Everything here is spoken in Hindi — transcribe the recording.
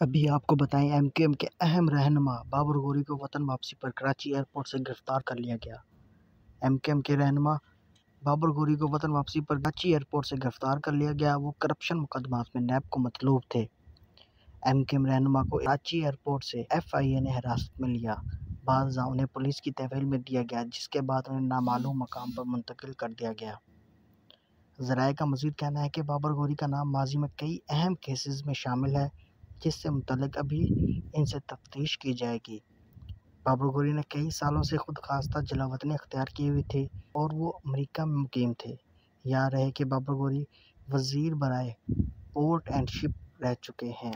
अभी आपको बताएँ एमकेएम के अहम रहनुमा बाबर गोरी को वतन वापसी पर कराची एयरपोर्ट से गिरफ़्तार कर लिया गया। एमकेएम के रहनमा बाबर गोरी को वतन वापसी पर कराची एयरपोर्ट से गिरफ़्तार कर लिया गया। वो करप्शन मुकदमात में नैब को मतलूब थे। एमकेएम रहनुमा को कराची एयरपोर्ट से एफआईए ने हिरासत में लिया। बाद उन्हें पुलिस की तहवील में दिया गया, जिसके बाद उन्हें नामालूम मकाम पर मुंतकिल कर दिया गया। जराए का मजीद कहना है कि बाबर गोरी का नाम माजी में कई अहम केसेस में शामिल है। जिससे मुतलक अभी इनसे तफ्तीश की जाएगी। बाबर गोरी ने कई सालों से खुद खास्ता जलावतने अख्तियार किए हुए थे और वो अमेरिका में मुकीम थे। याद रहे कि बाबर गोरी वज़ीर बनाए पोर्ट एंड शिप रह चुके हैं।